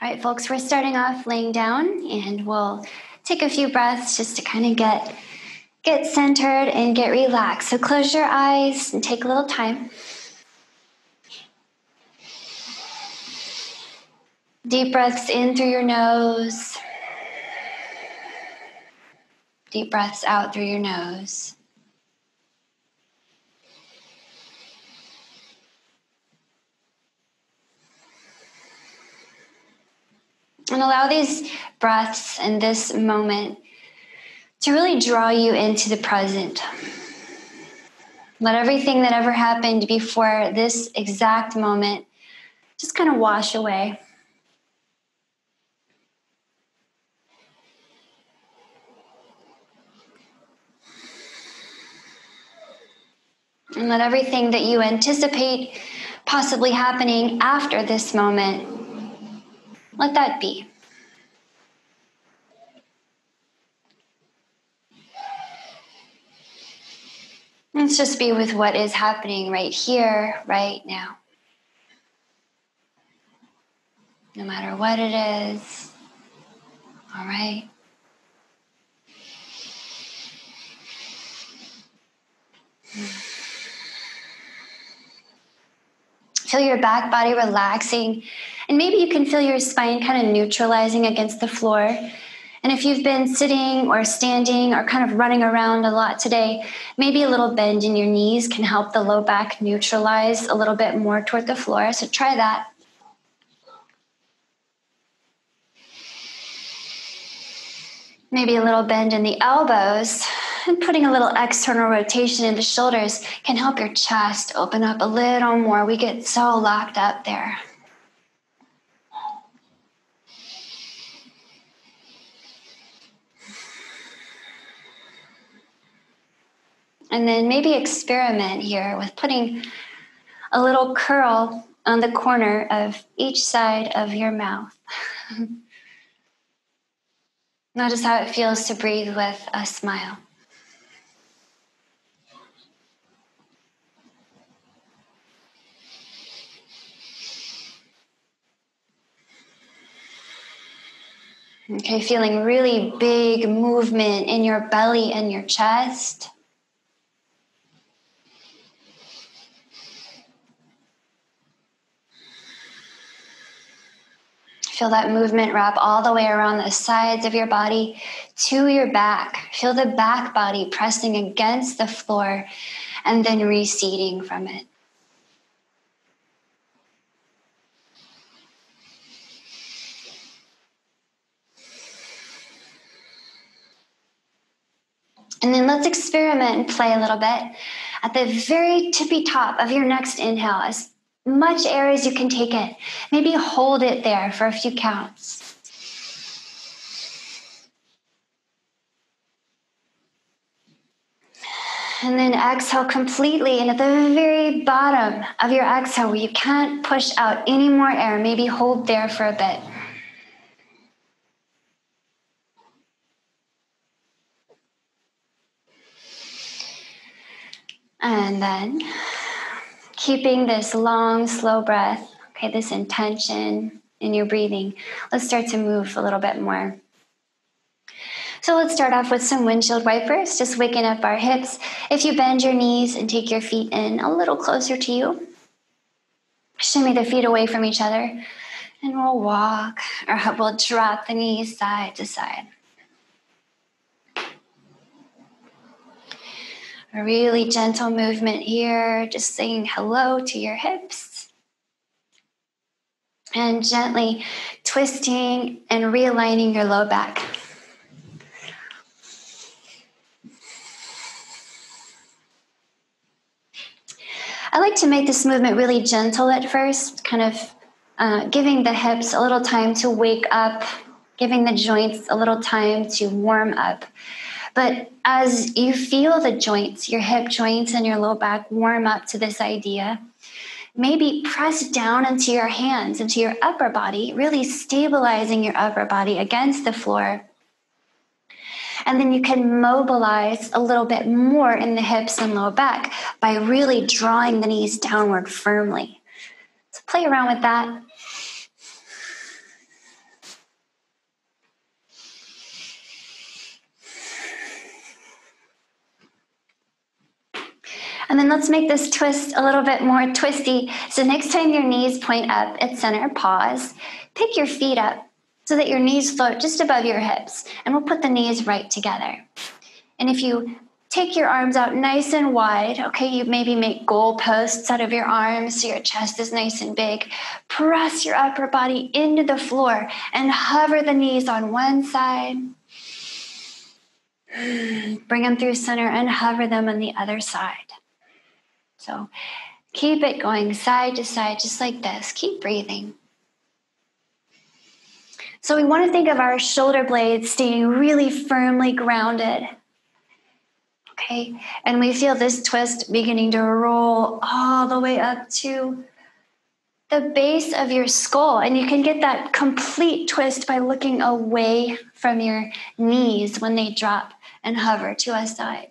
All right, folks, we're starting off laying down and we'll take a few breaths just to kind of get get centered and get relaxed. So close your eyes and take a little time. Deep breaths in through your nose. Deep breaths out through your nose. And allow these breaths and this moment to really draw you into the present. Let everything that ever happened before this exact moment just kind of wash away. And let everything that you anticipate possibly happening after this moment let that be. Let's just be with what is happening right here, right now. No matter what it is. All right. Feel your back body relaxing and maybe you can feel your spine kind of neutralizing against the floor. And if you've been sitting or standing or kind of running around a lot today, maybe a little bend in your knees can help the low back neutralize a little bit more toward the floor. So try that. Maybe a little bend in the elbows and putting a little external rotation in the shoulders can help your chest open up a little more. We get so locked up there. And then maybe experiment here with putting a little curl on the corner of each side of your mouth. Notice how it feels to breathe with a smile. Okay, feeling really big movement in your belly and your chest. Feel that movement wrap all the way around the sides of your body to your back. Feel the back body pressing against the floor and then receding from it. And then let's experiment and play a little bit. At the very tippy top of your next inhale, as much air as you can take it. Maybe hold it there for a few counts. And then exhale completely. And at the very bottom of your exhale, where you can't push out any more air, maybe hold there for a bit. And then keeping this long, slow breath, okay, this intention in your breathing, let's start to move a little bit more. So let's start off with some windshield wipers, just waking up our hips. If you bend your knees and take your feet in a little closer to you, shimmy the feet away from each other, and we'll walk or we'll drop the knees side to side. A really gentle movement here, just saying hello to your hips. And gently twisting and realigning your low back. I like to make this movement really gentle at first, kind of uh, giving the hips a little time to wake up, giving the joints a little time to warm up. But as you feel the joints, your hip joints and your low back warm up to this idea, maybe press down into your hands, into your upper body, really stabilizing your upper body against the floor. And then you can mobilize a little bit more in the hips and low back by really drawing the knees downward firmly. So play around with that. And then let's make this twist a little bit more twisty. So next time your knees point up at center, pause. Pick your feet up so that your knees float just above your hips. And we'll put the knees right together. And if you take your arms out nice and wide, okay, you maybe make goalposts out of your arms so your chest is nice and big. Press your upper body into the floor and hover the knees on one side. Bring them through center and hover them on the other side. So keep it going side to side, just like this. Keep breathing. So we want to think of our shoulder blades staying really firmly grounded. Okay, and we feel this twist beginning to roll all the way up to the base of your skull. And you can get that complete twist by looking away from your knees when they drop and hover to a side.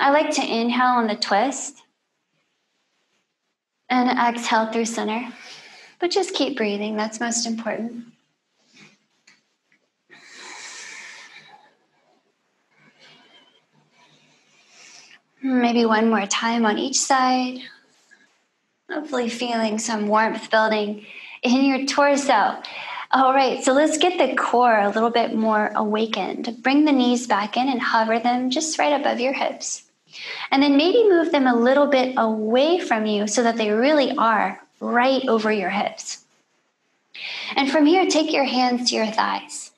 I like to inhale on the twist and exhale through center. But just keep breathing, that's most important. Maybe one more time on each side. Hopefully, feeling some warmth building in your torso. All right, so let's get the core a little bit more awakened. Bring the knees back in and hover them just right above your hips. And then maybe move them a little bit away from you so that they really are right over your hips. And from here, take your hands to your thighs.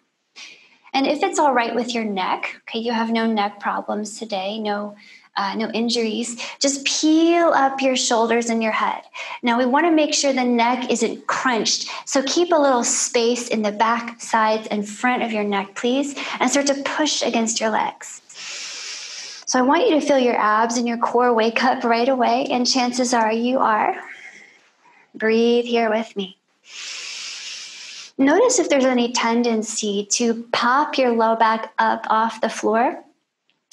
And if it's all right with your neck, okay, you have no neck problems today, no uh, no injuries. Just peel up your shoulders and your head. Now, we want to make sure the neck isn't crunched. So keep a little space in the back, sides, and front of your neck, please, and start to push against your legs. So I want you to feel your abs and your core wake up right away, and chances are you are. Breathe here with me. Notice if there's any tendency to pop your low back up off the floor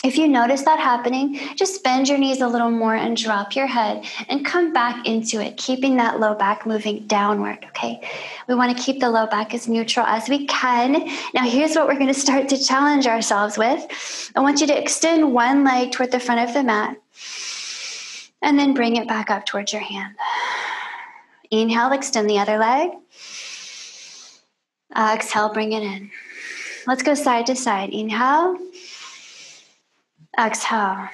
if you notice that happening, just bend your knees a little more and drop your head and come back into it, keeping that low back moving downward. Okay. We want to keep the low back as neutral as we can. Now, here's what we're going to start to challenge ourselves with. I want you to extend one leg toward the front of the mat and then bring it back up towards your hand. Inhale, extend the other leg. Exhale, bring it in. Let's go side to side. Inhale. Exhale.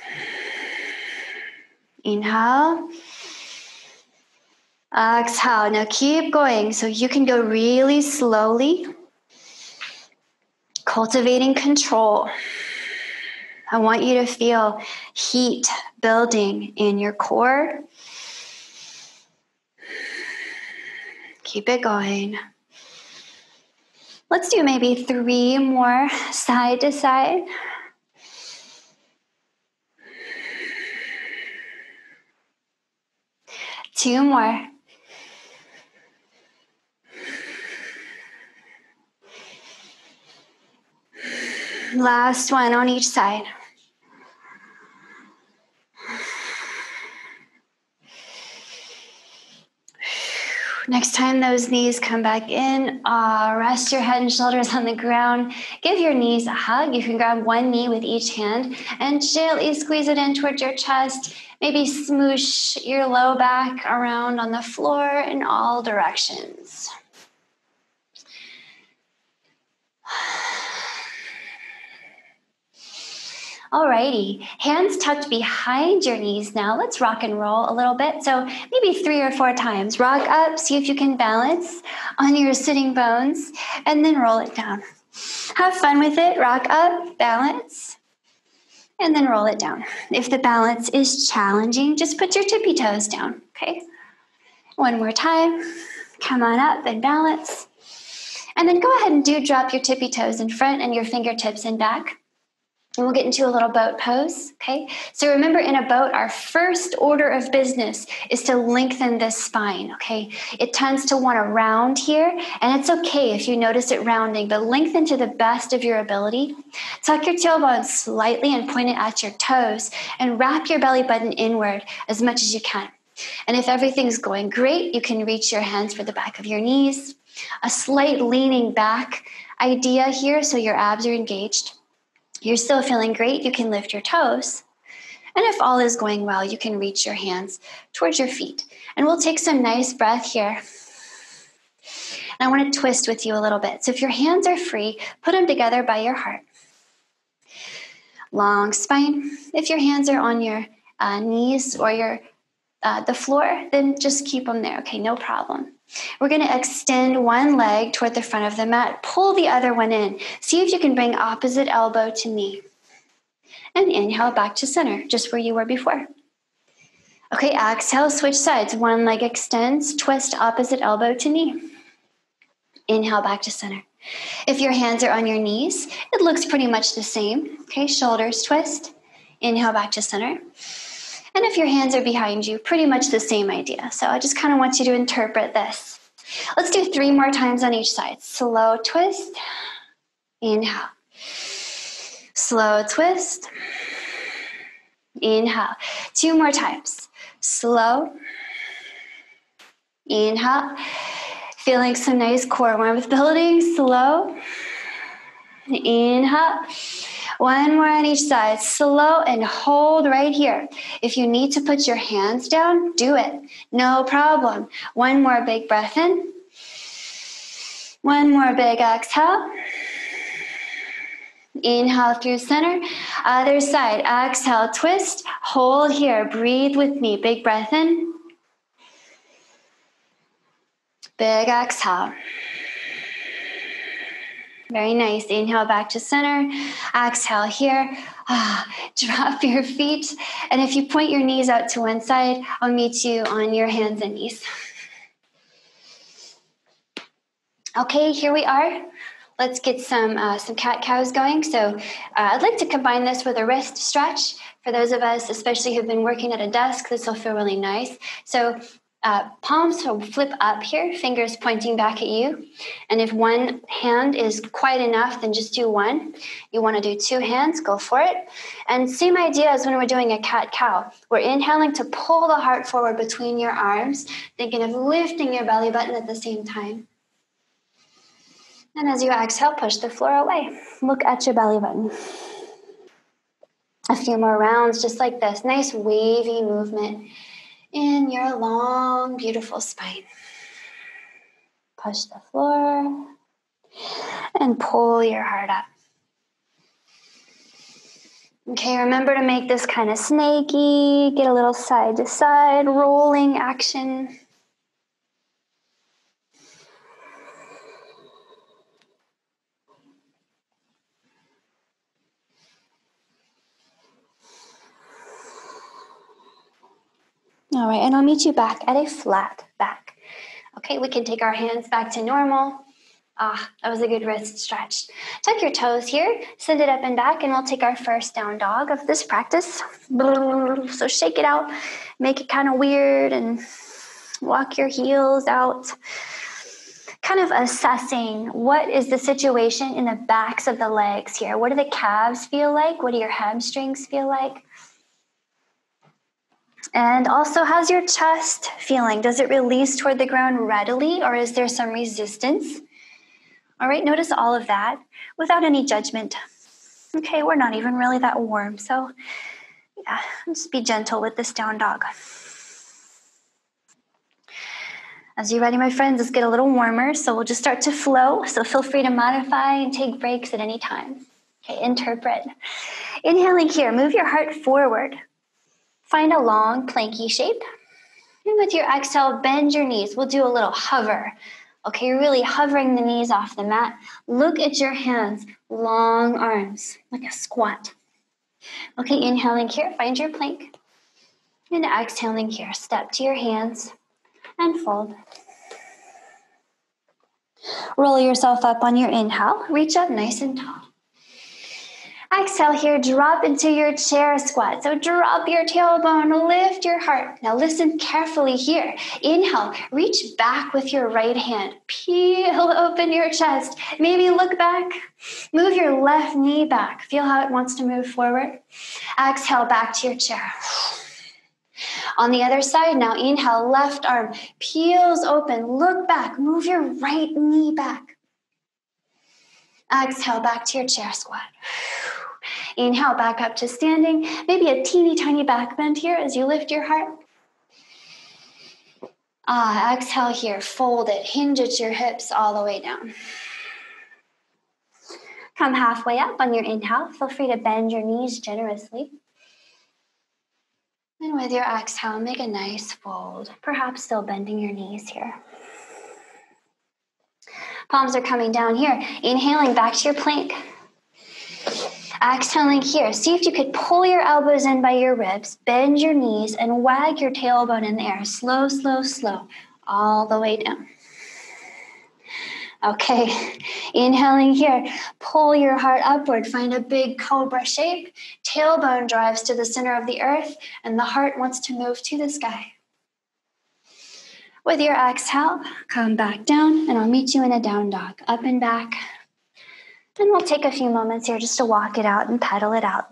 Inhale. Exhale. Now keep going. So you can go really slowly, cultivating control. I want you to feel heat building in your core. Keep it going. Let's do maybe three more side to side. Two more. Last one on each side. Next time those knees come back in, uh, rest your head and shoulders on the ground. Give your knees a hug. You can grab one knee with each hand and gently squeeze it in towards your chest Maybe smoosh your low back around on the floor in all directions. Alrighty, hands tucked behind your knees now. Let's rock and roll a little bit. So maybe three or four times. Rock up, see if you can balance on your sitting bones, and then roll it down. Have fun with it. Rock up, balance, and then roll it down. If the balance is challenging, just put your tippy toes down, okay? One more time. Come on up and balance. And then go ahead and do drop your tippy toes in front and your fingertips in back. And we'll get into a little boat pose, okay? So remember, in a boat, our first order of business is to lengthen this spine, okay? It tends to want to round here, and it's okay if you notice it rounding, but lengthen to the best of your ability. Tuck your tailbone slightly and point it at your toes, and wrap your belly button inward as much as you can. And if everything's going great, you can reach your hands for the back of your knees. A slight leaning back idea here, so your abs are engaged You're still feeling great, you can lift your toes. And if all is going well, you can reach your hands towards your feet. And we'll take some nice breath here. And I want to twist with you a little bit. So if your hands are free, put them together by your heart. Long spine. If your hands are on your uh, knees or your uh, the floor, then just keep them there. Okay, no problem. We're going to extend one leg toward the front of the mat. Pull the other one in. See if you can bring opposite elbow to knee. And inhale back to center, just where you were before. Okay, exhale, switch sides. One leg extends, twist opposite elbow to knee. Inhale back to center. If your hands are on your knees, it looks pretty much the same. Okay, shoulders twist. Inhale back to center. And if your hands are behind you, pretty much the same idea. So I just kind of want you to interpret this. Let's do three more times on each side. Slow twist. Inhale. Slow twist. Inhale. Two more times. Slow. Inhale. Feeling some nice core warmth building. Slow. Inhale. One more on each side. Slow and hold right here. If you need to put your hands down, do it. No problem. One more big breath in. One more big exhale. Inhale through center. Other side. Exhale, twist. Hold here. Breathe with me. Big breath in. Big exhale. Very nice. Inhale back to center. Exhale here. Ah, drop your feet. And if you point your knees out to one side, I'll meet you on your hands and knees. Okay, here we are. Let's get some uh, some cat cows going. So uh, I'd like to combine this with a wrist stretch. For those of us, especially who've been working at a desk, this will feel really nice. So uh, palms will flip up here, fingers pointing back at you. And if one hand is quite enough, then just do one. You want to do two hands, go for it. And same idea as when we're doing a cat cow. We're inhaling to pull the heart forward between your arms, thinking of lifting your belly button at the same time. And as you exhale, push the floor away. Look at your belly button. A few more rounds, just like this. Nice wavy movement in your long, beautiful spine. Push the floor and pull your heart up. Okay, remember to make this kind of snaky, get a little side to side rolling action. All right, and I'll meet you back at a flat back. Okay, we can take our hands back to normal. Ah, that was a good wrist stretch. Tuck your toes here, send it up and back, and we'll take our first down dog of this practice. So shake it out, make it kind of weird, and walk your heels out. Kind of assessing what is the situation in the backs of the legs here. What do the calves feel like? What do your hamstrings feel like? And also, how's your chest feeling? Does it release toward the ground readily or is there some resistance? All right, notice all of that without any judgment. Okay, we're not even really that warm, so yeah, just be gentle with this down dog. As you're ready, my friends, let's get a little warmer. So we'll just start to flow. So feel free to modify and take breaks at any time. Okay, interpret. Inhaling here, move your heart forward. Find a long planky shape. And with your exhale, bend your knees. We'll do a little hover. Okay, really hovering the knees off the mat. Look at your hands, long arms, like a squat. Okay, inhaling here, find your plank. And exhaling here, step to your hands and fold. Roll yourself up on your inhale, reach up nice and tall. Exhale here, drop into your chair squat. So drop your tailbone, lift your heart. Now listen carefully here. Inhale, reach back with your right hand. Peel open your chest. Maybe look back. Move your left knee back. Feel how it wants to move forward. Exhale back to your chair. On the other side now, inhale, left arm peels open. Look back. Move your right knee back. Exhale back to your chair squat. Inhale, back up to standing. Maybe a teeny tiny back bend here as you lift your heart. Ah, exhale here, fold it, hinge at your hips all the way down. Come halfway up on your inhale. Feel free to bend your knees generously. And with your exhale, make a nice fold, perhaps still bending your knees here. Palms are coming down here. Inhaling back to your plank. Exhaling here. See if you could pull your elbows in by your ribs, bend your knees, and wag your tailbone in the air. Slow, slow, slow, all the way down. Okay, inhaling here, pull your heart upward, find a big cobra shape. Tailbone drives to the center of the earth, and the heart wants to move to the sky. With your exhale, come back down, and I'll meet you in a down dog, up and back. And we'll take a few moments here just to walk it out and pedal it out.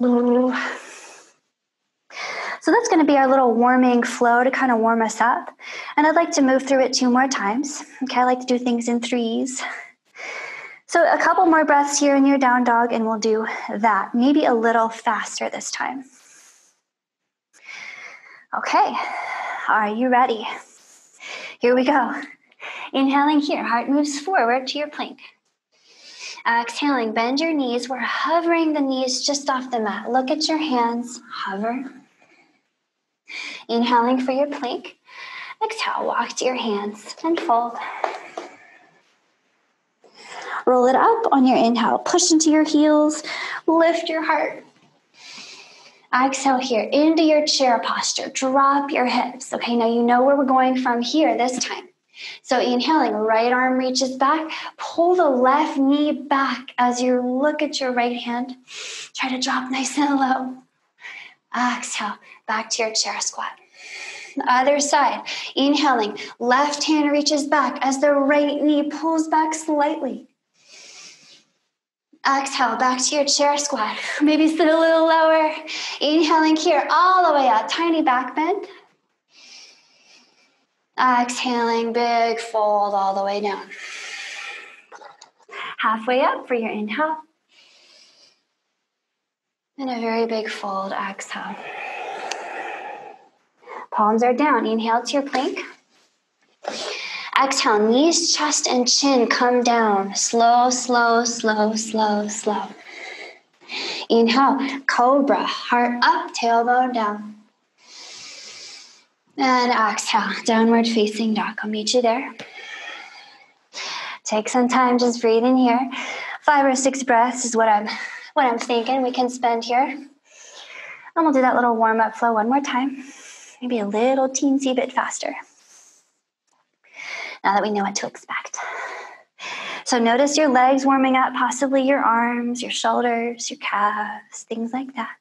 So that's going to be our little warming flow to kind of warm us up. And I'd like to move through it two more times. Okay, I like to do things in threes. So a couple more breaths here in your down dog, and we'll do that. Maybe a little faster this time. Okay, are you ready? Here we go. Inhaling here, heart moves forward to your plank. Exhaling, bend your knees. We're hovering the knees just off the mat. Look at your hands, hover. Inhaling for your plank. Exhale, walk to your hands and fold. Roll it up on your inhale. Push into your heels. Lift your heart. Exhale here into your chair posture. Drop your hips. Okay, now you know where we're going from here this time. So inhaling, right arm reaches back. Pull the left knee back as you look at your right hand. Try to drop nice and low. Exhale, back to your chair squat. Other side, inhaling, left hand reaches back as the right knee pulls back slightly. Exhale, back to your chair squat. Maybe sit a little lower. Inhaling here, all the way up, tiny back bend. Exhaling, big fold all the way down. Halfway up for your inhale. And a very big fold, exhale. Palms are down. Inhale to your plank. Exhale, knees, chest, and chin come down. Slow, slow, slow, slow, slow. Inhale, cobra, heart up, tailbone down. And exhale, downward facing dog. I'll meet you there. Take some time, just breathe in here. Five or six breaths is what I'm what I'm thinking we can spend here. And we'll do that little warm up flow one more time. Maybe a little teensy bit faster. Now that we know what to expect. So notice your legs warming up, possibly your arms, your shoulders, your calves, things like that.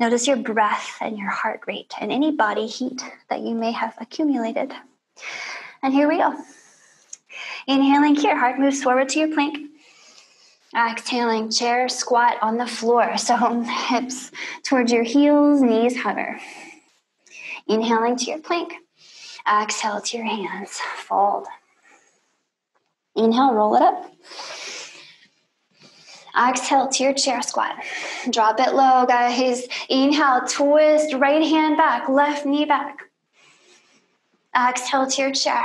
Notice your breath and your heart rate and any body heat that you may have accumulated. And here we go. Inhaling here, heart moves forward to your plank. Exhaling, chair squat on the floor. So hips towards your heels, knees hover. Inhaling to your plank. Exhale to your hands, fold. Inhale, roll it up. Exhale to your chair squat. Drop it low, guys. Inhale, twist right hand back, left knee back. Exhale to your chair.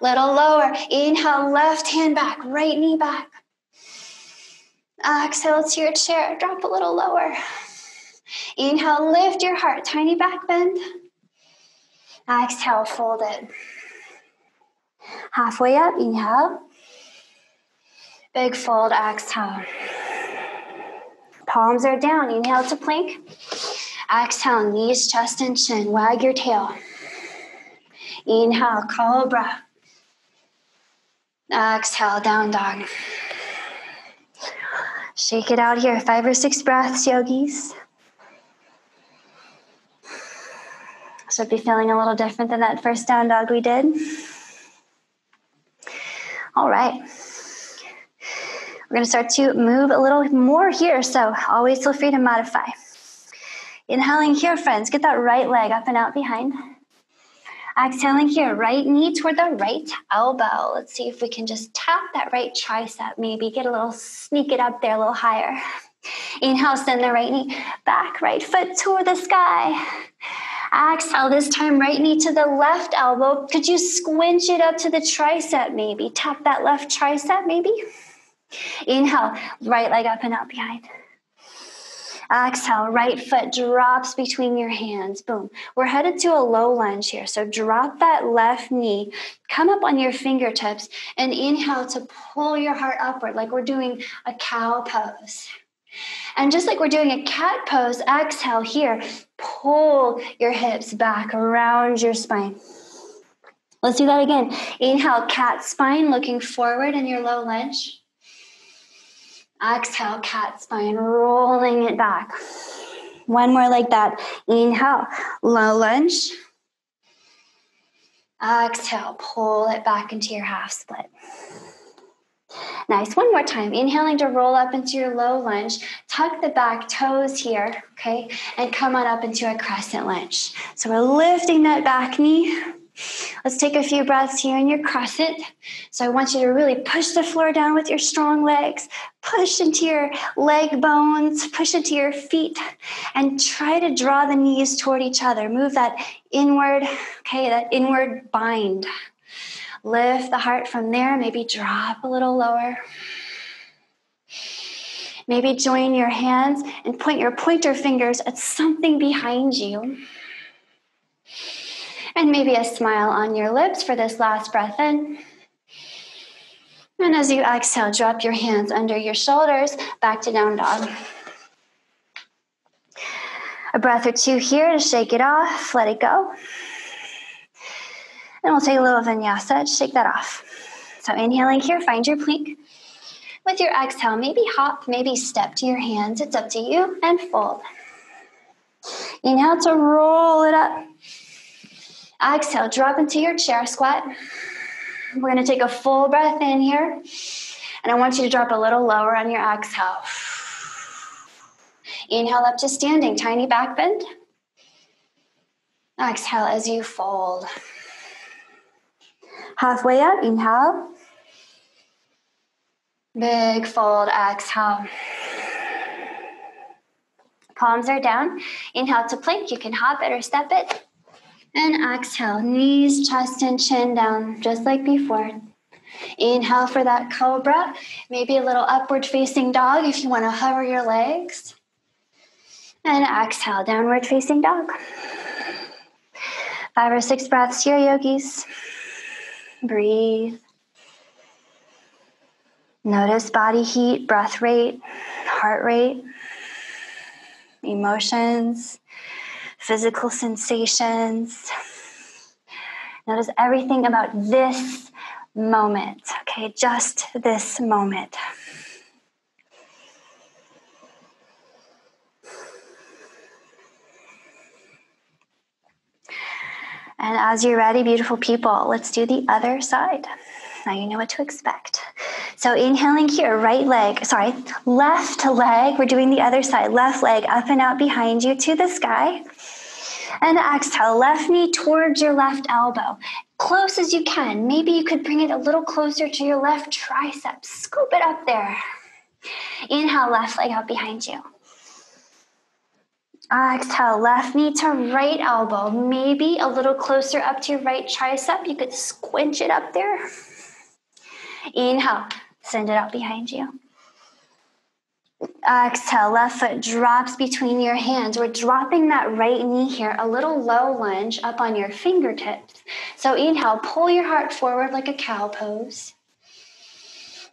Little lower. Inhale, left hand back, right knee back. Exhale to your chair, drop a little lower. Inhale, lift your heart, tiny back bend. Exhale, fold it. Halfway up, inhale. Big fold, exhale. Palms are down, inhale to plank. Exhale, knees, chest, and chin. Wag your tail. Inhale, cobra. Exhale, down dog. Shake it out here. Five or six breaths, yogis. Should be feeling a little different than that first down dog we did. All right. We're going to start to move a little more here, so always feel free to modify. Inhaling here, friends. Get that right leg up and out behind. Exhaling here, right knee toward the right elbow. Let's see if we can just tap that right tricep, maybe get a little, sneak it up there a little higher. Inhale, send the right knee back, right foot toward the sky. Exhale, this time right knee to the left elbow. Could you squinch it up to the tricep maybe? Tap that left tricep maybe. Inhale, right leg up and out behind. Exhale, right foot drops between your hands. Boom. We're headed to a low lunge here. So drop that left knee, come up on your fingertips, and inhale to pull your heart upward like we're doing a cow pose. And just like we're doing a cat pose, exhale here, pull your hips back around your spine. Let's do that again. Inhale, cat spine, looking forward in your low lunge. Exhale, cat spine, rolling it back. One more like that. Inhale, low lunge. Exhale, pull it back into your half split. Nice. One more time. Inhaling to roll up into your low lunge. Tuck the back toes here, okay? And come on up into a crescent lunge. So we're lifting that back knee Let's take a few breaths here in your crescent. So I want you to really push the floor down with your strong legs, push into your leg bones, push into your feet, and try to draw the knees toward each other. Move that inward, okay, that inward bind. Lift the heart from there, maybe drop a little lower. Maybe join your hands and point your pointer fingers at something behind you. And maybe a smile on your lips for this last breath in. And as you exhale, drop your hands under your shoulders back to down dog. A breath or two here to shake it off, let it go. And we'll take a little vinyasa, to shake that off. So inhaling here, find your plank. With your exhale, maybe hop, maybe step to your hands. It's up to you and fold. Inhale to roll it up. Exhale, drop into your chair squat. We're going to take a full breath in here. And I want you to drop a little lower on your exhale. Inhale up to standing, tiny back bend. Exhale as you fold. Halfway up, inhale. Big fold, exhale. Palms are down. Inhale to plank. You can hop it or step it. And exhale, knees, chest, and chin down, just like before. Inhale for that cobra, maybe a little upward facing dog if you want to hover your legs. And exhale, downward facing dog. Five or six breaths here, yogis. Breathe. Notice body heat, breath rate, heart rate, emotions physical sensations. Notice everything about this moment, okay? Just this moment. And as you're ready, beautiful people, let's do the other side. Now you know what to expect. So inhaling here, right leg, sorry, left leg. We're doing the other side. Left leg up and out behind you to the sky. And exhale, left knee towards your left elbow. Close as you can. Maybe you could bring it a little closer to your left tricep. Scoop it up there. Inhale, left leg out behind you. Exhale, left knee to right elbow. Maybe a little closer up to your right tricep. You could squinch it up there. Inhale, send it out behind you. Exhale, left foot drops between your hands. We're dropping that right knee here, a little low lunge up on your fingertips. So inhale, pull your heart forward like a cow pose.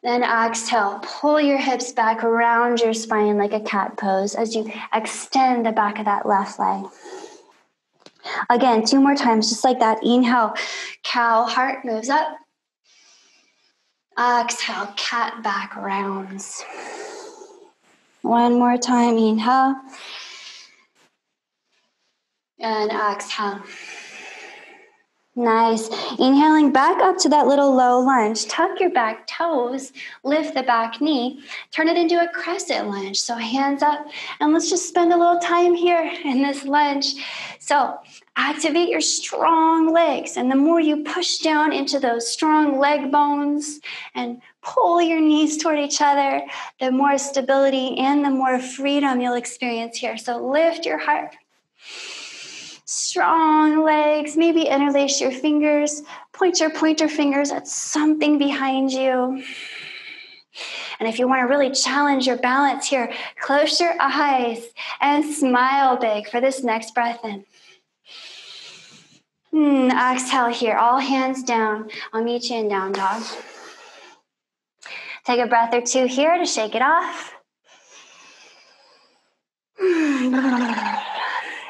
Then exhale, pull your hips back around your spine like a cat pose as you extend the back of that left leg. Again, two more times, just like that. Inhale, cow, heart moves up. Uh, exhale, cat back rounds. One more time, inhale. And exhale. Nice. Inhaling back up to that little low lunge. Tuck your back toes, lift the back knee, turn it into a crescent lunge. So hands up, and let's just spend a little time here in this lunge. So activate your strong legs, and the more you push down into those strong leg bones and pull your knees toward each other, the more stability and the more freedom you'll experience here. So lift your heart strong legs. Maybe interlace your fingers, point your pointer fingers at something behind you. And if you want to really challenge your balance here, close your eyes and smile big for this next breath in. Mm, exhale here, all hands down. I'll meet you in down dog. Take a breath or two here to shake it off.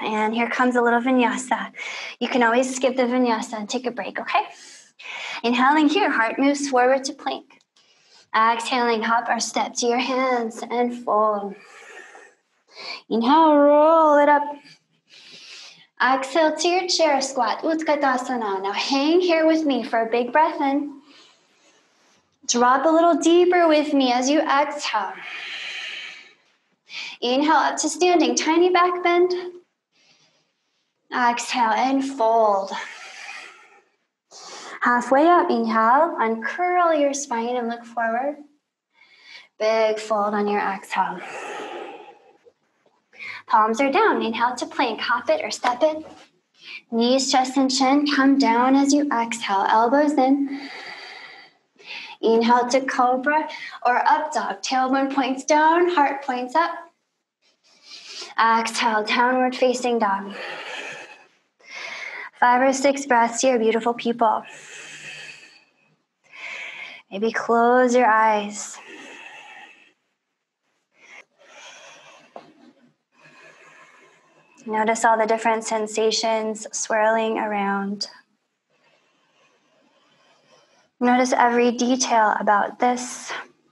And here comes a little vinyasa. You can always skip the vinyasa and take a break, okay? Inhaling here, heart moves forward to plank. Exhaling, hop or step to your hands and fold. Inhale, roll it up. Exhale to your chair squat, Utkatasana. Now hang here with me for a big breath in. Drop a little deeper with me as you exhale. Inhale up to standing, tiny back bend. Exhale and fold. Halfway up, inhale, uncurl your spine and look forward. Big fold on your exhale. Palms are down. Inhale to plank. Hop it or step it. Knees, chest, and chin come down as you exhale. Elbows in. Inhale to cobra or up dog. Tailbone points down, heart points up. Exhale, downward facing dog. Five or six breaths here, beautiful people. Maybe close your eyes. Notice all the different sensations swirling around. Notice every detail about this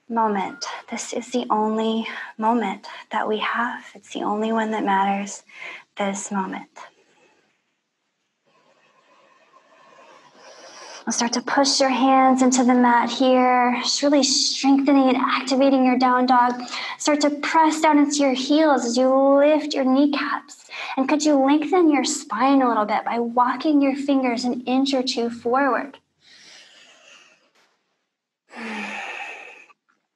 moment. This is the only moment that we have. It's the only one that matters, this moment. We'll start to push your hands into the mat here, just really strengthening and activating your down dog. Start to press down into your heels as you lift your kneecaps. And could you lengthen your spine a little bit by walking your fingers an inch or two forward?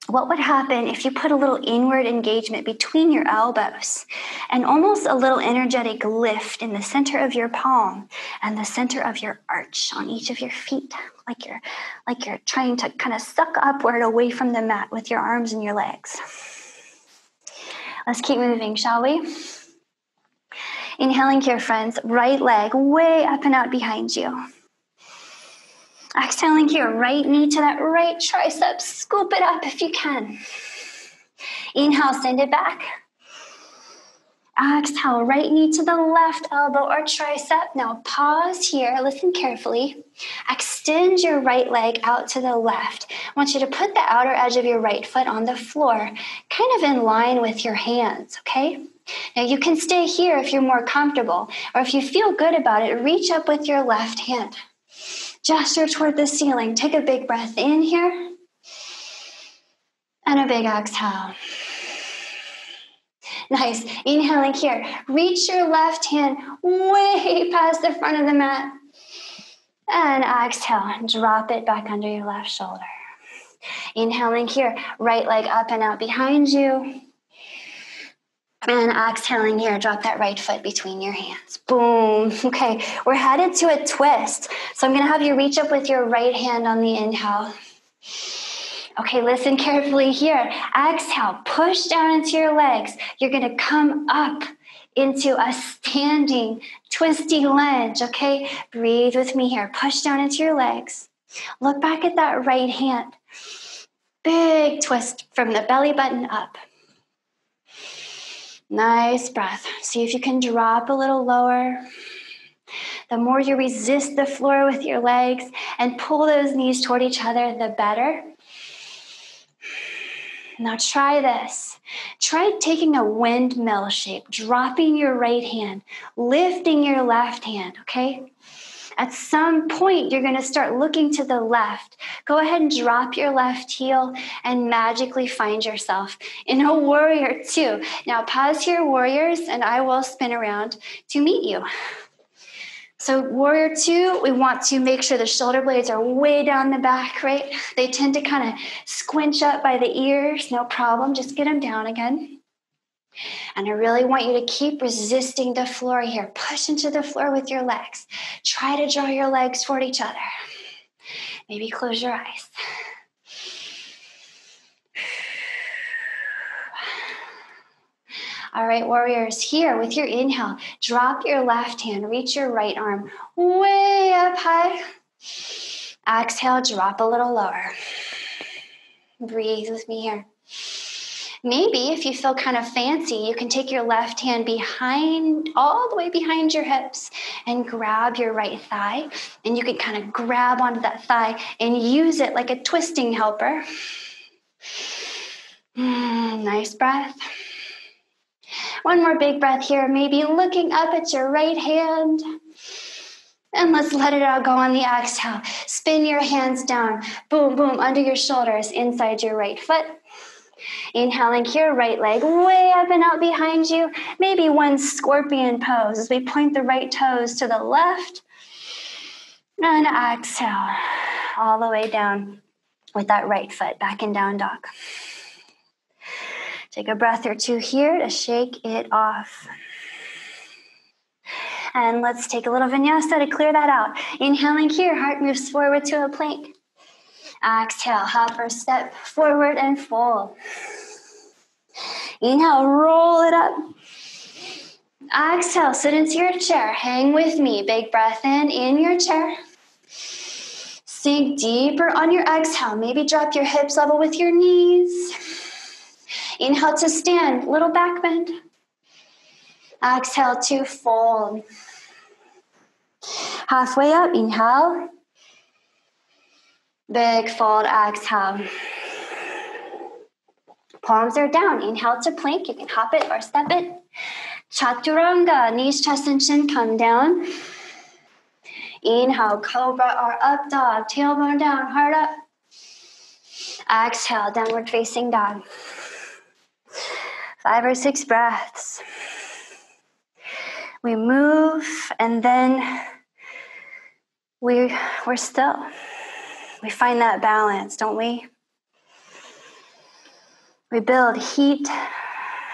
What would happen if you put a little inward engagement between your elbows and almost a little energetic lift in the center of your palm and the center of your arch on each of your feet like you're like you're trying to kind of suck upward away from the mat with your arms and your legs. Let's keep moving shall we? Inhaling here friends right leg way up and out behind you Exhaling here, right knee to that right tricep. Scoop it up if you can. Inhale, send it back. Exhale, right knee to the left elbow or tricep. Now pause here, listen carefully. Extend your right leg out to the left. I want you to put the outer edge of your right foot on the floor, kind of in line with your hands, okay? Now you can stay here if you're more comfortable, or if you feel good about it, reach up with your left hand gesture toward the ceiling. Take a big breath in here and a big exhale. Nice. Inhaling here. Reach your left hand way past the front of the mat. And exhale. Drop it back under your left shoulder. Inhaling here. Right leg up and out behind you. And exhaling here, drop that right foot between your hands. Boom. Okay, we're headed to a twist. So I'm going to have you reach up with your right hand on the inhale. Okay, listen carefully here. Exhale, push down into your legs. You're going to come up into a standing, twisty lunge. Okay, breathe with me here. Push down into your legs. Look back at that right hand. Big twist from the belly button up. Nice breath. See if you can drop a little lower. The more you resist the floor with your legs and pull those knees toward each other, the better. Now try this. Try taking a windmill shape, dropping your right hand, lifting your left hand, okay? At some point, you're going to start looking to the left. Go ahead and drop your left heel and magically find yourself in a warrior two. Now, pause here, warriors, and I will spin around to meet you. So, warrior two, we want to make sure the shoulder blades are way down the back, right? They tend to kind of squinch up by the ears, no problem. Just get them down again. And I really want you to keep resisting the floor here. Push into the floor with your legs. Try to draw your legs toward each other. Maybe close your eyes. All right, warriors, here with your inhale, drop your left hand, reach your right arm way up high. Exhale, drop a little lower. Breathe with me here. Maybe if you feel kind of fancy, you can take your left hand behind, all the way behind your hips, and grab your right thigh. And you can kind of grab onto that thigh and use it like a twisting helper. Mm, nice breath. One more big breath here, maybe looking up at your right hand. And let's let it all go on the exhale. Spin your hands down, boom, boom, under your shoulders, inside your right foot. Inhaling here, right leg way up and out behind you. Maybe one scorpion pose as we point the right toes to the left. And exhale all the way down with that right foot back in down dog. Take a breath or two here to shake it off. And let's take a little vinyasa to clear that out. Inhaling here, heart moves forward to a plank. Exhale, hop or step forward and fold. Inhale, roll it up. Exhale, sit into your chair. Hang with me. Big breath in, in your chair. Sink deeper on your exhale. Maybe drop your hips level with your knees. Inhale to stand, little back bend. Exhale to fold. Halfway up, inhale. Big fold, exhale. Palms are down. Inhale to plank. You can hop it or step it. Chaturanga, knees, chest, and chin come down. Inhale, cobra or up dog. Tailbone down, heart up. Exhale, downward facing dog. Five or six breaths. We move and then we, we're still. We find that balance, don't we? We build heat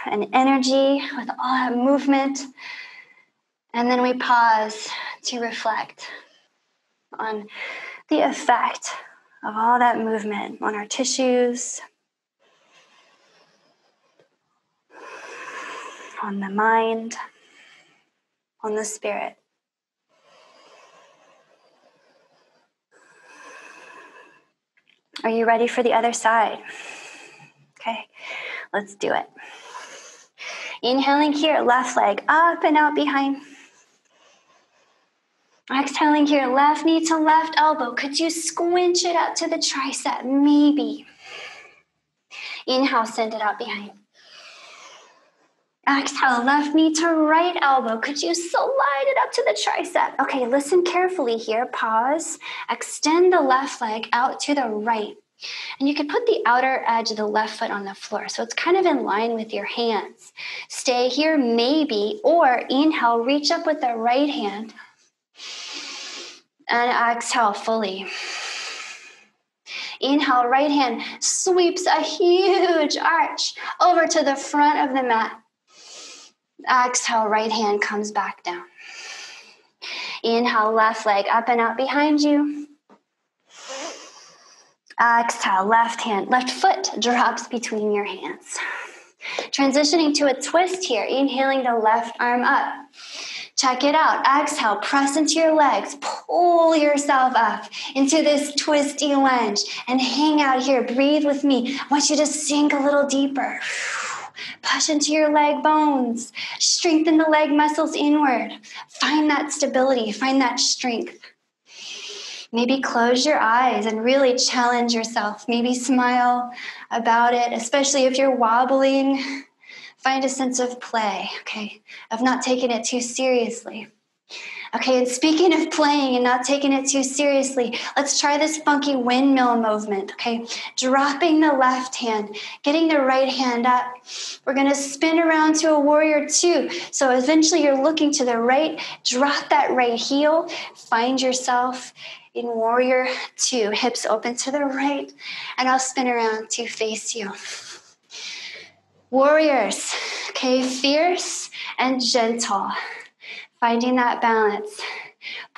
and energy with all that movement. And then we pause to reflect on the effect of all that movement on our tissues, on the mind, on the spirit. Are you ready for the other side? Okay, let's do it. Inhaling here, left leg up and out behind. Exhaling here, left knee to left elbow. Could you squinch it up to the tricep? Maybe. Inhale, send it out behind. Exhale, left knee to right elbow. Could you slide it up to the tricep? Okay, listen carefully here. Pause. Extend the left leg out to the right. And you can put the outer edge of the left foot on the floor. So it's kind of in line with your hands. Stay here, maybe, or inhale, reach up with the right hand. And exhale fully. Inhale, right hand sweeps a huge arch over to the front of the mat. Exhale, right hand comes back down. Inhale, left leg up and out behind you. Exhale, left hand, left foot drops between your hands. Transitioning to a twist here, inhaling the left arm up. Check it out. Exhale, press into your legs, pull yourself up into this twisty lunge and hang out here. Breathe with me. I want you to sink a little deeper. Push into your leg bones. Strengthen the leg muscles inward. Find that stability, find that strength. Maybe close your eyes and really challenge yourself. Maybe smile about it, especially if you're wobbling. Find a sense of play, okay, of not taking it too seriously. Okay, and speaking of playing and not taking it too seriously, let's try this funky windmill movement. Okay, dropping the left hand, getting the right hand up. We're gonna spin around to a warrior two. So eventually you're looking to the right, drop that right heel, find yourself in warrior two, hips open to the right, and I'll spin around to face you. Warriors, okay, fierce and gentle finding that balance.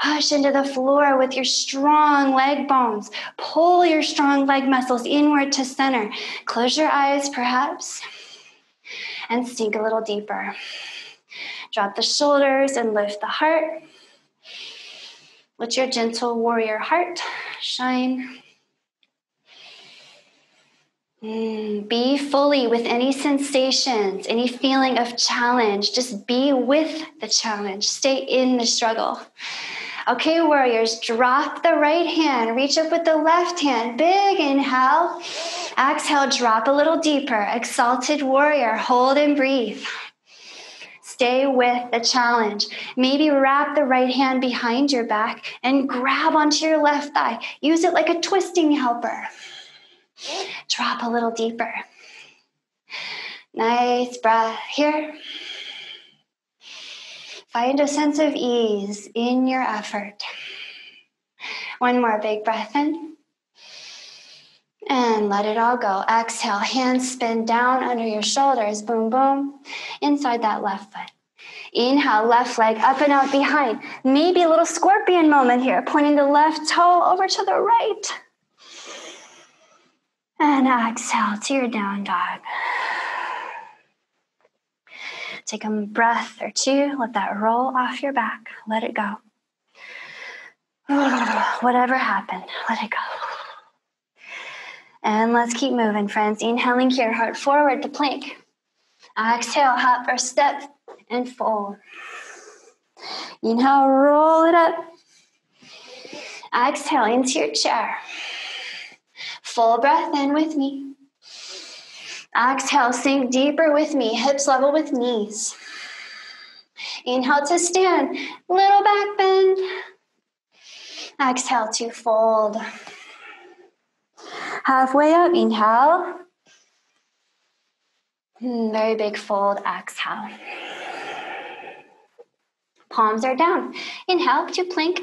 Push into the floor with your strong leg bones. Pull your strong leg muscles inward to center. Close your eyes, perhaps, and sink a little deeper. Drop the shoulders and lift the heart. Let your gentle warrior heart shine Mm, be fully with any sensations, any feeling of challenge. Just be with the challenge. Stay in the struggle. Okay, warriors, drop the right hand, reach up with the left hand. Big inhale. Exhale, drop a little deeper. Exalted warrior, hold and breathe. Stay with the challenge. Maybe wrap the right hand behind your back and grab onto your left thigh. Use it like a twisting helper. Drop a little deeper. Nice breath here. Find a sense of ease in your effort. One more big breath in. And let it all go. Exhale, hands spin down under your shoulders. Boom, boom. Inside that left foot. Inhale, left leg up and out behind. Maybe a little scorpion moment here, pointing the left toe over to the right. And exhale to your down dog. Take a breath or two. Let that roll off your back. Let it go. Whatever happened, let it go. And let's keep moving, friends. Inhaling here, heart forward to plank. Exhale, hop or step and fold. Inhale, roll it up. Exhale into your chair. Full breath in with me. Exhale, sink deeper with me, hips level with knees. Inhale to stand, little back bend. Exhale to fold. Halfway up, inhale. Hmm, very big fold, exhale. Palms are down. Inhale to plank.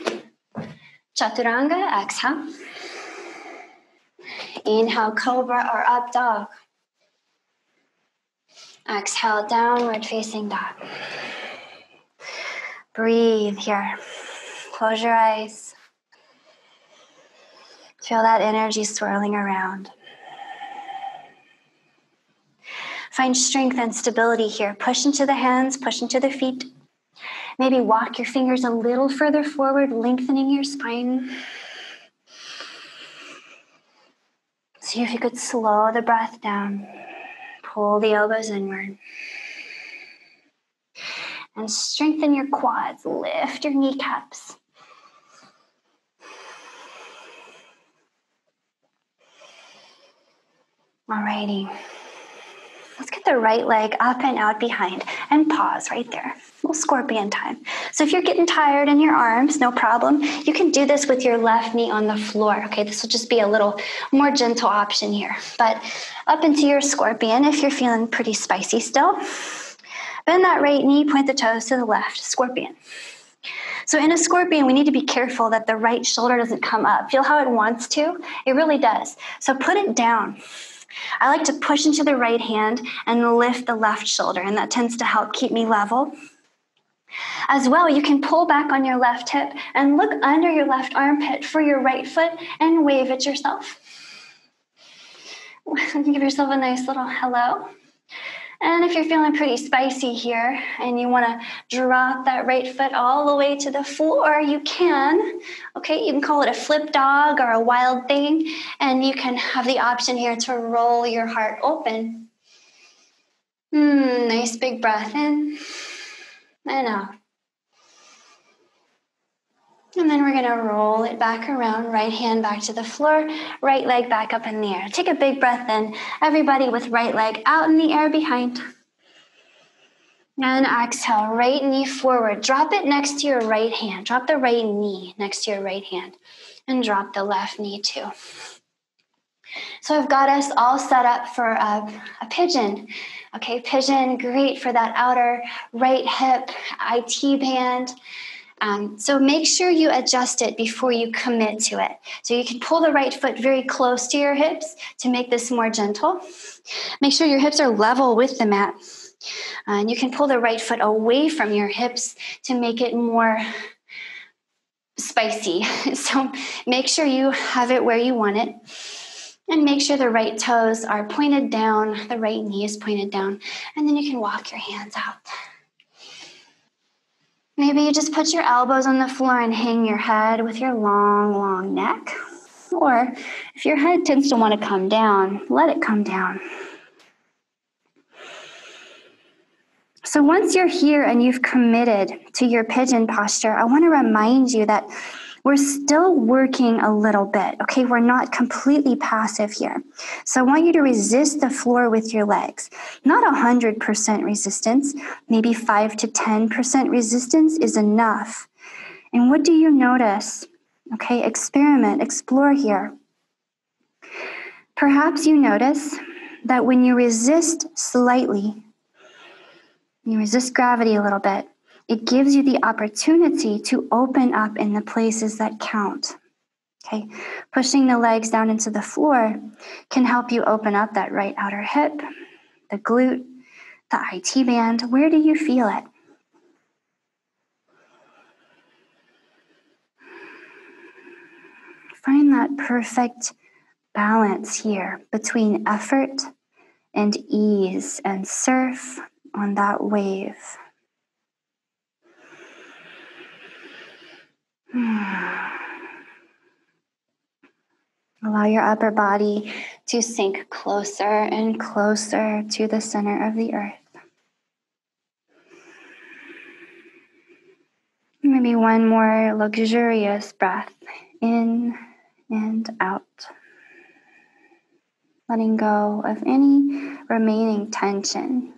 Chaturanga, exhale. Inhale, cobra or up dog. Exhale, downward facing dog. Breathe here. Close your eyes. Feel that energy swirling around. Find strength and stability here. Push into the hands, push into the feet. Maybe walk your fingers a little further forward, lengthening your spine. See if you could slow the breath down. Pull the elbows inward. And strengthen your quads. Lift your kneecaps. Alrighty. Let's get the right leg up and out behind and pause right there. Little scorpion time. So if you're getting tired in your arms, no problem. You can do this with your left knee on the floor. Okay, this will just be a little more gentle option here. But up into your scorpion if you're feeling pretty spicy still. Bend that right knee, point the toes to the left, scorpion. So in a scorpion, we need to be careful that the right shoulder doesn't come up. Feel how it wants to? It really does. So put it down. I like to push into the right hand and lift the left shoulder, and that tends to help keep me level. As well, you can pull back on your left hip and look under your left armpit for your right foot and wave at yourself. Give yourself a nice little hello. And if you're feeling pretty spicy here and you want to drop that right foot all the way to the floor, you can. Okay, you can call it a flip dog or a wild thing. And you can have the option here to roll your heart open. Hmm, nice big breath in and out. And then we're going to roll it back around, right hand back to the floor, right leg back up in the air. Take a big breath in. Everybody with right leg out in the air behind. And exhale, right knee forward. Drop it next to your right hand. Drop the right knee next to your right hand. And drop the left knee too. So I've got us all set up for a, a pigeon. Okay, pigeon, great for that outer right hip, IT band. Um, so make sure you adjust it before you commit to it. So you can pull the right foot very close to your hips to make this more gentle. Make sure your hips are level with the mat. Uh, and you can pull the right foot away from your hips to make it more spicy. So make sure you have it where you want it. And make sure the right toes are pointed down, the right knee is pointed down, and then you can walk your hands out. Maybe you just put your elbows on the floor and hang your head with your long, long neck. Or if your head tends to want to come down, let it come down. So once you're here and you've committed to your pigeon posture, I want to remind you that we're still working a little bit, okay? We're not completely passive here. So I want you to resist the floor with your legs. Not 100% resistance, maybe 5 to 10% resistance is enough. And what do you notice? Okay, experiment, explore here. Perhaps you notice that when you resist slightly, you resist gravity a little bit, it gives you the opportunity to open up in the places that count. Okay, pushing the legs down into the floor can help you open up that right outer hip, the glute, the IT band. Where do you feel it? Find that perfect balance here between effort and ease and surf on that wave. Allow your upper body to sink closer and closer to the center of the earth. Maybe one more luxurious breath in and out. Letting go of any remaining tension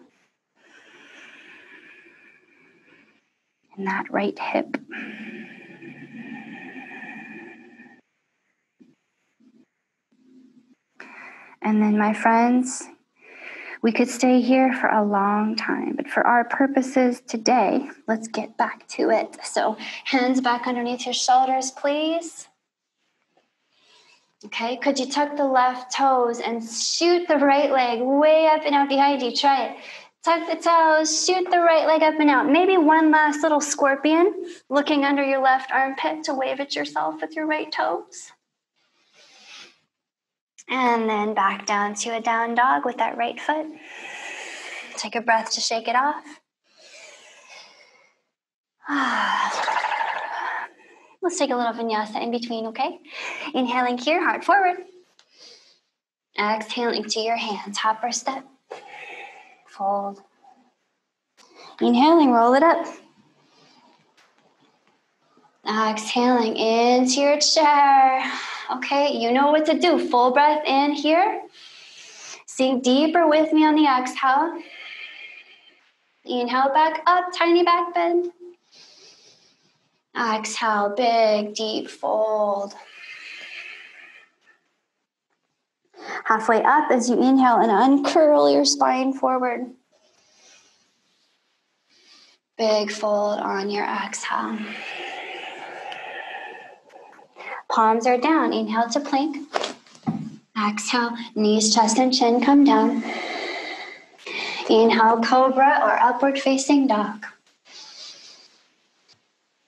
in that right hip. And then, my friends, we could stay here for a long time, but for our purposes today, let's get back to it. So, hands back underneath your shoulders, please. Okay, could you tuck the left toes and shoot the right leg way up and out behind you? Try it. Tuck the toes, shoot the right leg up and out. Maybe one last little scorpion looking under your left armpit to wave at yourself with your right toes. And then back down to a down dog with that right foot. Take a breath to shake it off. Let's take a little vinyasa in between, okay? Inhaling here, heart forward. Exhaling to your hands, hopper step. Fold. Inhaling, roll it up. Exhaling into your chair. Okay, you know what to do. Full breath in here. Sink deeper with me on the exhale. Inhale back up, tiny back bend. Exhale, big, deep fold. Halfway up as you inhale and uncurl your spine forward. Big fold on your exhale. Palms are down. Inhale to plank. Exhale, knees, chest, and chin come down. Inhale, cobra or upward facing dog.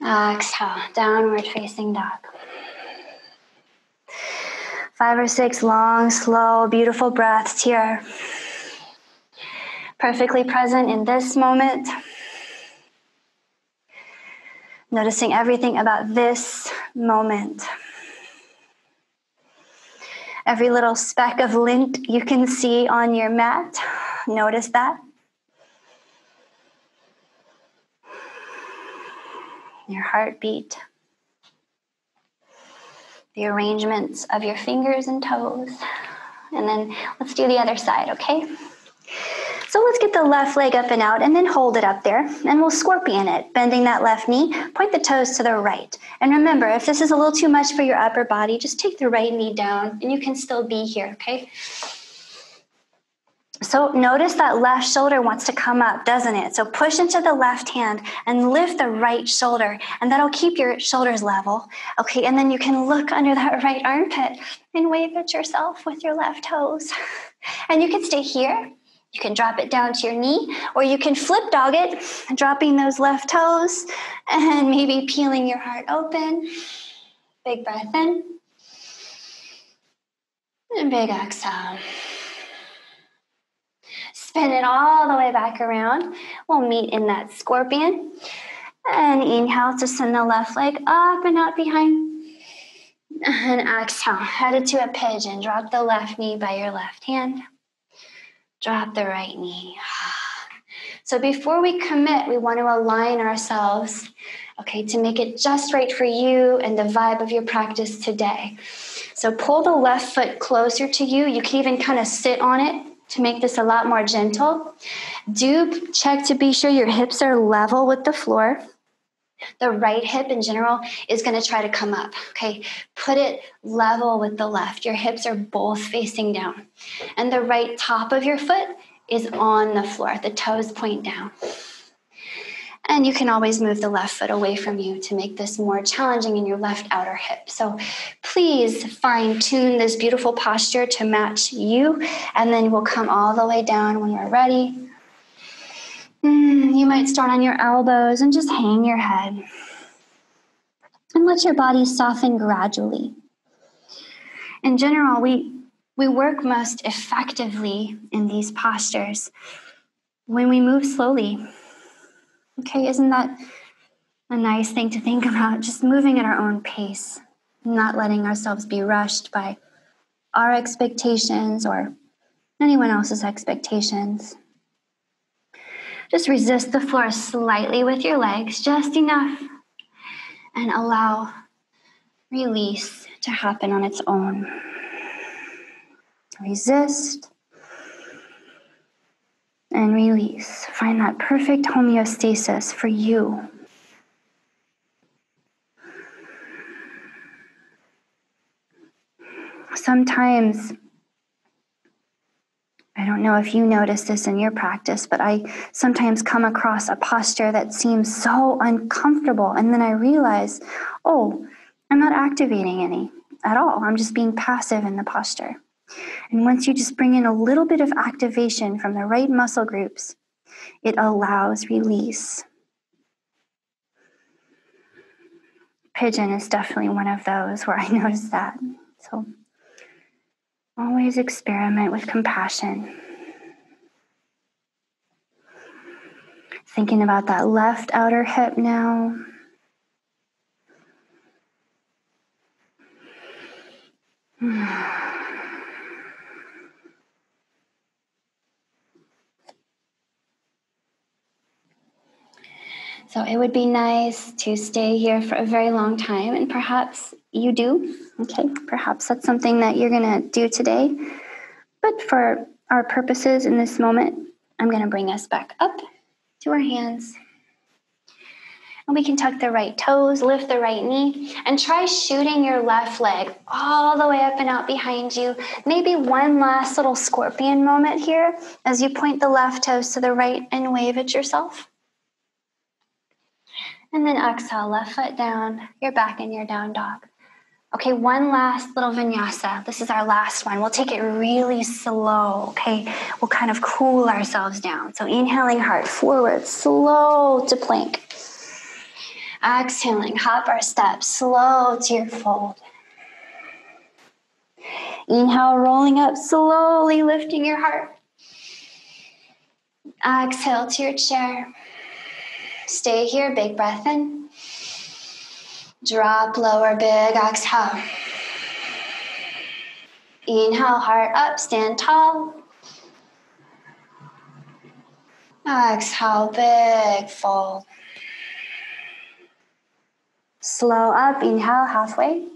Exhale, downward facing dog. Five or six long, slow, beautiful breaths here. Perfectly present in this moment. Noticing everything about this moment. Every little speck of lint you can see on your mat, notice that. Your heartbeat, the arrangements of your fingers and toes. And then let's do the other side, okay? So let's get the left leg up and out and then hold it up there. And we'll scorpion it, bending that left knee, point the toes to the right. And remember, if this is a little too much for your upper body, just take the right knee down and you can still be here, okay? So notice that left shoulder wants to come up, doesn't it? So push into the left hand and lift the right shoulder, and that'll keep your shoulders level. Okay, and then you can look under that right armpit and wave at yourself with your left toes. And you can stay here. You can drop it down to your knee, or you can flip dog it, dropping those left toes and maybe peeling your heart open. Big breath in. And big exhale. Spin it all the way back around. We'll meet in that scorpion. And inhale to send the left leg up and out behind. And exhale, headed to a pigeon. Drop the left knee by your left hand. Drop the right knee. So before we commit, we want to align ourselves, okay, to make it just right for you and the vibe of your practice today. So pull the left foot closer to you. You can even kind of sit on it to make this a lot more gentle. Do check to be sure your hips are level with the floor. The right hip in general is going to try to come up. Okay, put it level with the left. Your hips are both facing down. And the right top of your foot is on the floor. The toes point down. And you can always move the left foot away from you to make this more challenging in your left outer hip. So please fine tune this beautiful posture to match you. And then we'll come all the way down when we're ready. You might start on your elbows and just hang your head. And let your body soften gradually. In general, we, we work most effectively in these postures when we move slowly Okay, isn't that a nice thing to think about? Just moving at our own pace, not letting ourselves be rushed by our expectations or anyone else's expectations. Just resist the floor slightly with your legs, just enough, and allow release to happen on its own. Resist and release. Find that perfect homeostasis for you. Sometimes, I don't know if you notice this in your practice, but I sometimes come across a posture that seems so uncomfortable. And then I realize, oh, I'm not activating any at all. I'm just being passive in the posture. And once you just bring in a little bit of activation from the right muscle groups, it allows release. Pigeon is definitely one of those where I notice that. So always experiment with compassion. Thinking about that left outer hip now. So it would be nice to stay here for a very long time, and perhaps you do. Okay, perhaps that's something that you're going to do today. But for our purposes in this moment, I'm going to bring us back up to our hands. And we can tuck the right toes, lift the right knee, and try shooting your left leg all the way up and out behind you. Maybe one last little scorpion moment here as you point the left toes to the right and wave at yourself. And then exhale, left foot down, you're back in your down dog. Okay, one last little vinyasa. This is our last one. We'll take it really slow, okay? We'll kind of cool ourselves down. So inhaling heart forward, slow to plank. Exhaling, hop our steps, slow to your fold. Inhale, rolling up, slowly lifting your heart. Exhale to your chair. Stay here, big breath in. Drop lower, big exhale. Inhale, heart up, stand tall. Exhale, big fold. Slow up, inhale halfway.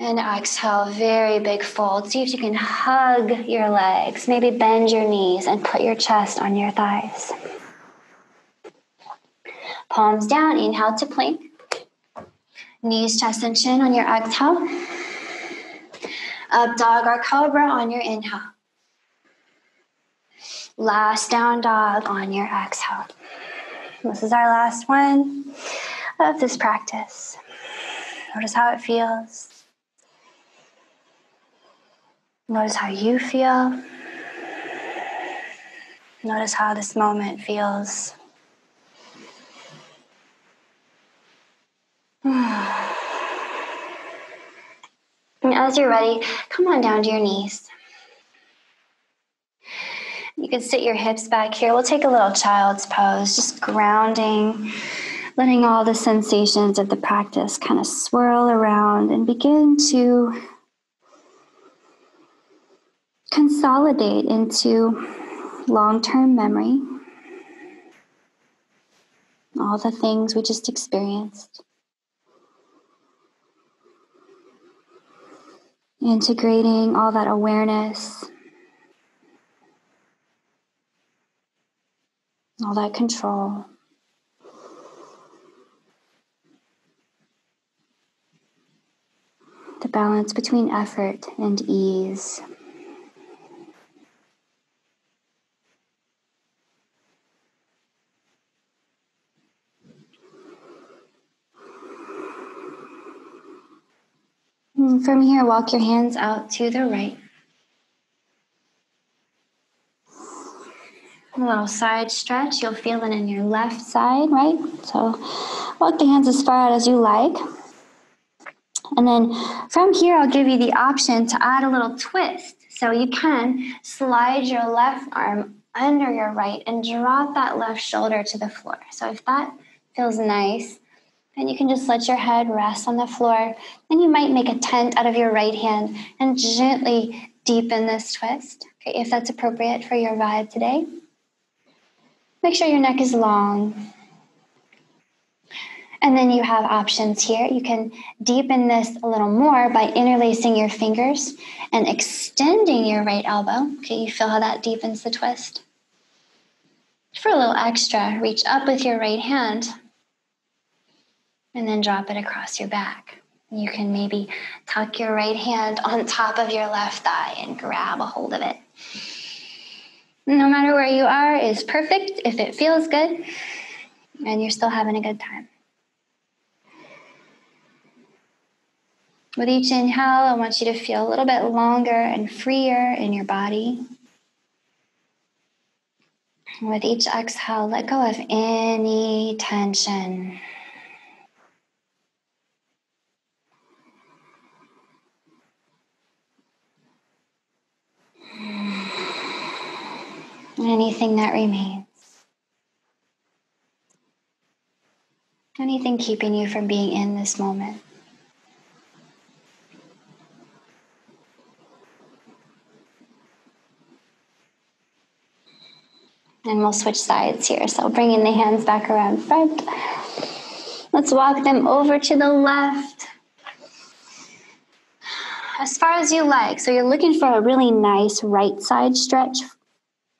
And exhale, very big fold. See if you can hug your legs. Maybe bend your knees and put your chest on your thighs. Palms down, inhale to plank. Knees, chest, and chin on your exhale. Up dog or cobra on your inhale. Last down dog on your exhale. This is our last one of this practice. Notice how it feels. Notice how you feel. Notice how this moment feels. and as you're ready, come on down to your knees. You can sit your hips back here. We'll take a little child's pose, just grounding, letting all the sensations of the practice kind of swirl around and begin to consolidate into long term memory. All the things we just experienced. Integrating all that awareness, all that control. The balance between effort and ease. From here, walk your hands out to the right. A little side stretch. You'll feel it in your left side, right? So walk the hands as far out as you like. And then from here, I'll give you the option to add a little twist. So you can slide your left arm under your right and drop that left shoulder to the floor. So if that feels nice, and you can just let your head rest on the floor. And you might make a tent out of your right hand and gently deepen this twist, okay, if that's appropriate for your vibe today. Make sure your neck is long. And then you have options here. You can deepen this a little more by interlacing your fingers and extending your right elbow. Okay, you feel how that deepens the twist. For a little extra, reach up with your right hand and then drop it across your back. You can maybe tuck your right hand on top of your left thigh and grab a hold of it. No matter where you are is perfect if it feels good and you're still having a good time. With each inhale, I want you to feel a little bit longer and freer in your body. With each exhale, let go of any tension. Anything that remains. Anything keeping you from being in this moment. And we'll switch sides here. So bringing the hands back around front. Let's walk them over to the left. As far as you like. So you're looking for a really nice right side stretch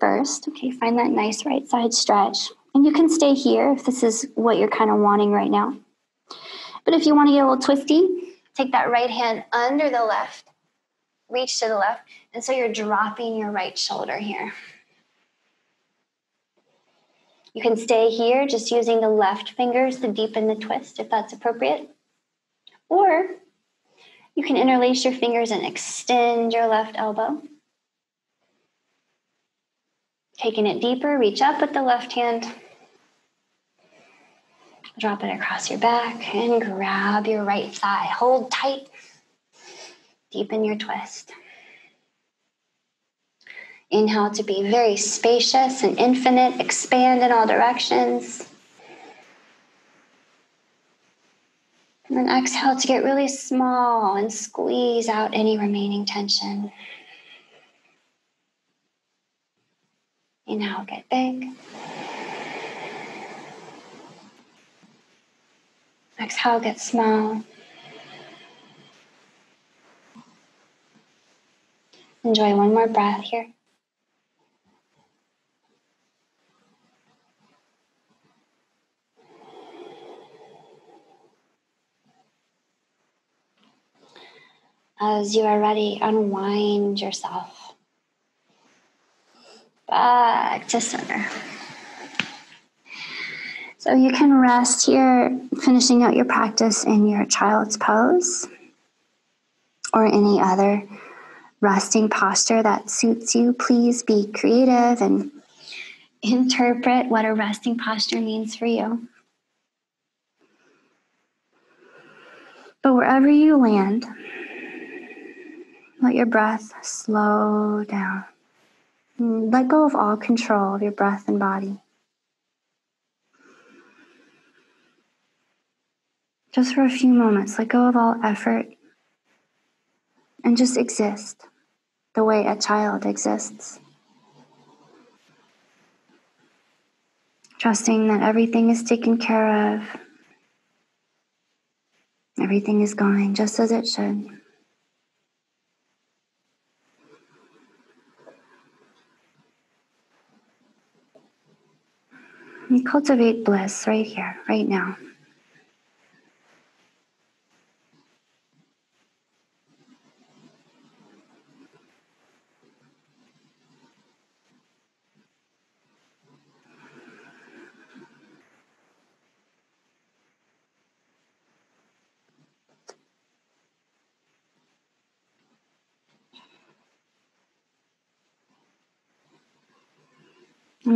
first. Okay, find that nice right side stretch. And you can stay here if this is what you're kind of wanting right now. But if you want to get a little twisty, take that right hand under the left, reach to the left. And so you're dropping your right shoulder here. You can stay here just using the left fingers to deepen the twist if that's appropriate. Or you can interlace your fingers and extend your left elbow. Taking it deeper, reach up with the left hand. Drop it across your back and grab your right thigh. Hold tight. Deepen your twist. Inhale to be very spacious and infinite, expand in all directions. And then exhale to get really small and squeeze out any remaining tension. Inhale, get big. Exhale, get small. Enjoy one more breath here. As you are ready, unwind yourself back to center. So you can rest here, finishing out your practice in your child's pose or any other resting posture that suits you. Please be creative and interpret what a resting posture means for you. But wherever you land, let your breath slow down. Mm, let go of all control of your breath and body. Just for a few moments, let go of all effort and just exist the way a child exists. Trusting that everything is taken care of, everything is going just as it should. You cultivate bliss right here, right now.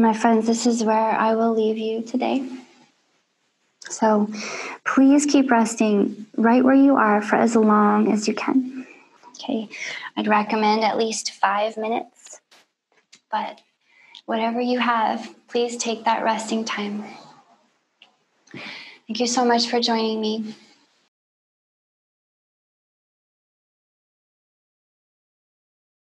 My friends, this is where I will leave you today. So please keep resting right where you are for as long as you can. Okay, I'd recommend at least five minutes, but whatever you have, please take that resting time. Thank you so much for joining me.